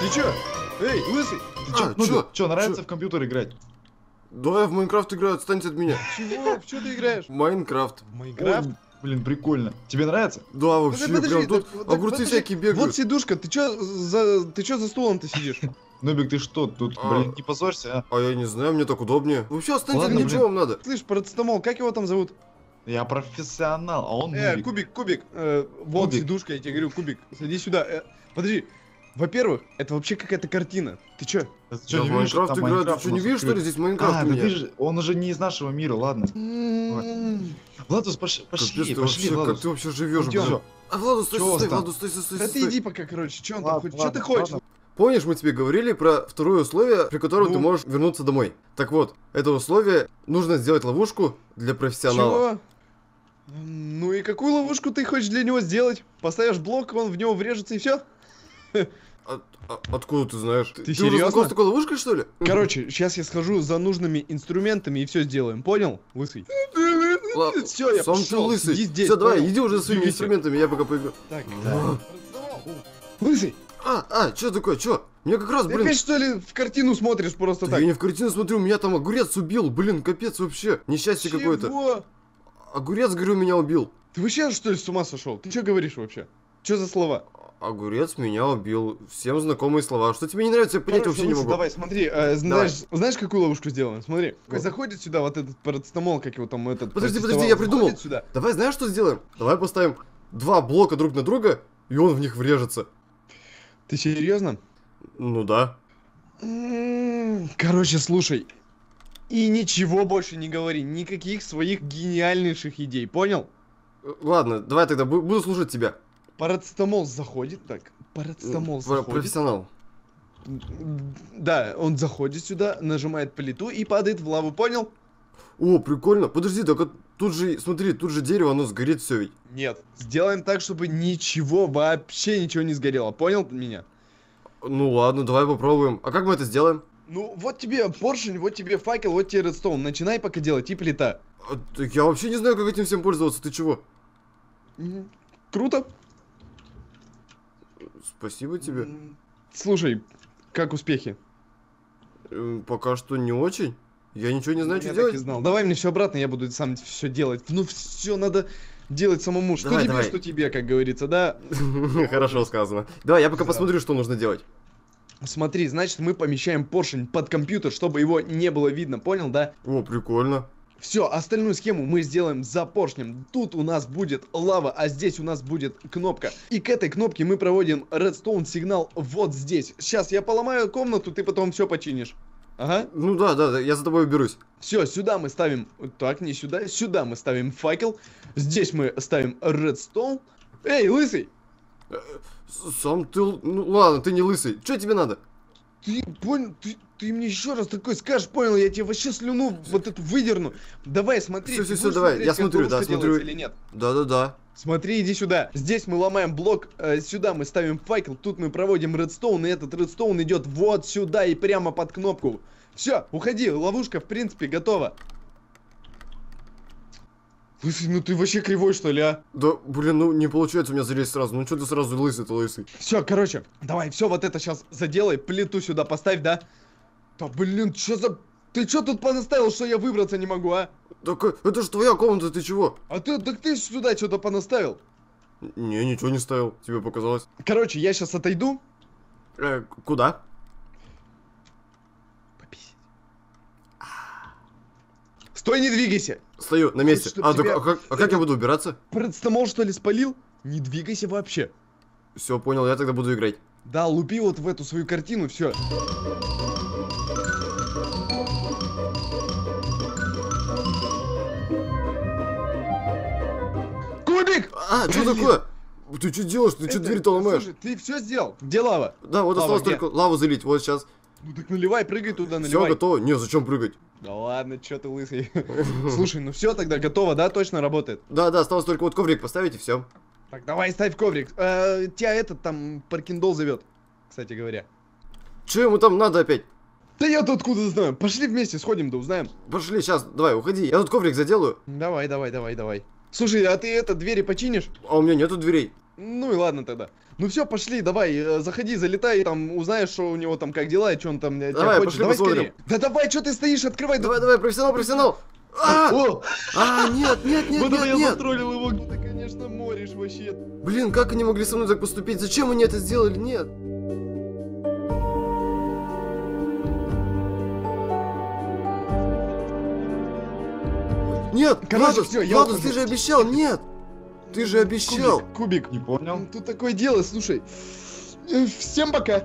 Ты чё? Эй, лысый! Ты чё, А, ну, чё? чё, нравится Чё? в компьютер играть? Да, я в Майнкрафт играю, отстаньте от меня. Чего? В чё ты играешь? Майнкрафт. Майнкрафт? Ой, блин, прикольно. Тебе нравится? Да, вообще, Подожди, прям тут так- огурцы подожди. всякие бегают. Вот сидушка, ты чё за, ты чё за стулом-то сидишь? Нубик, ты что, тут, А. блин, не позорься, а? А я не знаю, мне так удобнее. Вообще, останьте, Ладно, мне блин. чего вам надо? Слышь, парацетамол, как его там зовут? Я профессионал, а он Э, кубик, кубик. Э, вот Кубик. сидушка, я тебе говорю, кубик. Сиди сюда. Э, подожди. Во-первых, это вообще какая-то картина. Ты чё? Ты Я чё, в не видишь, Майнкрафт играю, ты что, не видишь, что ли, здесь Майнкрафт А, у да ты же, он уже не из нашего мира, ладно. Владус, пош- пошли, ты пошли, вообще, как Владус. ты вообще живешь, блин? А, Владус, стой, стой? Владус, стой, стой, стой, Да ты иди пока, короче. Чё он там хочет? Чё ты хочешь? Помнишь, мы тебе говорили про второе условие, при котором ты Ну? можешь вернуться домой? Так вот, это условие нужно сделать ловушку для профессионала. Чего? Ну и какую ловушку ты хочешь для него сделать? Поставишь блок, он в него врежется и все? От- а- откуда ты знаешь? Ты уже серьёзно? знаком с такой ловушкой, что ли? Короче, сейчас я схожу за нужными инструментами и все сделаем, понял, лысый? Ладно, Все, я Сам ты пошел, лысый. сиди здесь, Все, давай, понял? иди уже за своими инструментами, я пока поиграю. Так, А. лысый, А, а, что такое, что? Мне как раз, ты блин, опять что ли в картину смотришь просто да так? я не в картину смотрю, меня там огурец убил, блин, капец вообще, несчастье какое-то. Огурец, говорю, меня убил. Ты вообще что ли с ума сошел? Ты что говоришь вообще? Что за слова? Огурец меня убил. Всем знакомые слова. Что тебе не нравится, я понять Короче, вообще не могу. Давай, смотри, э, знаешь, знаешь, какую ловушку сделаем? Смотри, Вот. заходит сюда вот этот парацетамол, как его там этот. Подожди, подожди, я придумал. сюда. Давай, знаешь, что сделаем? Давай поставим два блока друг на друга, и он в них врежется. Ты серьезно? Ну да. М, Короче, слушай. И ничего больше не говори, никаких своих гениальнейших идей, понял? Э, Ладно, давай тогда бу- буду слушать тебя. Парацетамол заходит, так, парацетамол заходит. Профессионал. Да, он заходит сюда, нажимает плиту и падает в лаву, понял? О, прикольно. Подожди, так тут же, смотри, тут же дерево, оно сгорит все ведь. Нет. Сделаем так, чтобы ничего, вообще ничего не сгорело, понял меня? Ну ладно, давай попробуем. А как мы это сделаем? Ну, вот тебе поршень, вот тебе факел, вот тебе редстоун. Начинай пока делать, и плита. А, так я вообще не знаю, как этим всем пользоваться. Ты чего? Круто. Спасибо тебе. Слушай, как успехи? Э, Пока что не очень. Я ничего не знаю, Я что так и делать. знал. Давай мне все обратно, я буду сам все делать. Ну все надо делать самому. Что Давай, тебе, давай. что тебе, как говорится, да? Хорошо сказано. Давай, я пока посмотрю, что нужно делать. Смотри, значит, мы помещаем поршень под компьютер, чтобы его не было видно, понял, да? О, прикольно. Все, остальную схему мы сделаем за поршнем. Тут у нас будет лава, а здесь у нас будет кнопка. И к этой кнопке мы проводим редстоун сигнал вот здесь. Сейчас я поломаю комнату, ты потом все починишь. Ага. Ну да, да, да, я за тобой уберусь. Все, сюда мы ставим... Так, не сюда. Сюда мы ставим факел. Здесь мы ставим редстоун. Эй, лысый! С- Сам ты... Ну ладно, ты не лысый. Что тебе надо? Ты понял? Ты, ты мне еще раз такой скажешь, понял? Я тебе вообще слюну вот эту выдерну. Давай, смотри. Всё, всё, будешь давай, смотреть, я смотрю, да, смотрю. Или нет? Да-да-да. Смотри, иди сюда. Здесь мы ломаем блок, э, сюда мы ставим факел, тут мы проводим редстоун, и этот редстоун идет вот сюда и прямо под кнопку. Все, уходи, ловушка в принципе готова. Слушай, ну ты вообще кривой что ли, а? Да, блин, ну не получается у меня залезть сразу. Ну что ты сразу лысый-то лысый? Все, короче, давай, все вот это сейчас заделай, плиту сюда поставь, да? Да блин, что за... Ты что тут понаставил, что я выбраться не могу, а? Так э, это же твоя комната, ты чего? А ты, так ты сюда что-то понаставил. Не, ничего не ставил, тебе показалось. Короче, я сейчас отойду. Э, куда? Стой, не двигайся. Стою на месте. чтоб А, так, тебя а как, а как я буду убираться? Парацетамол что ли спалил? Не двигайся вообще. Все, понял, я тогда буду играть. Да, лупи вот в эту свою картину, все. Кубик! А, что Блин. такое? Ты что делаешь? Ты что дверь-то ломаешь? Слушай, ты все сделал? Где лава? Да, вот Лава осталось где? только лаву залить, вот сейчас. Ну так наливай, прыгай туда, Все наливай. готово. Не, зачем прыгать? Да ладно, что ты лысый. Слушай, ну все тогда готово, да? Точно работает. Да, да, осталось только вот коврик поставить и все. Так, давай ставь коврик. Э, тебя этот там паркиндол зовет, кстати говоря. Че ему там надо опять? Да я-то откуда знаю? Пошли вместе сходим, да узнаем. Пошли, сейчас, давай, уходи. Я тут коврик заделаю, Давай, давай, давай, давай. Слушай, а ты это, двери починишь? а у меня нету дверей. Ну и ладно тогда. Ну все, пошли, давай, э, заходи, залетай, там узнаешь, что у него там, как дела, и что он там э, тебя Давай, хочет. пошли Давай посмотрим. скорее. Да давай, что ты стоишь, открывай. да- Давай, давай, профессионал, профессионал! А, О, а, нет, нет, нет, вот нет, я нет! затроллил его. Ты, конечно, моришь вообще. Блин, как они могли со мной так поступить? Зачем они это сделали? Нет. Нет, Короче, Владус, всё, я Владус, ухожу. ты же обещал, нет! Ты же обещал! Кубик, кубик. Не понял. Тут такое дело, слушай. Всем пока.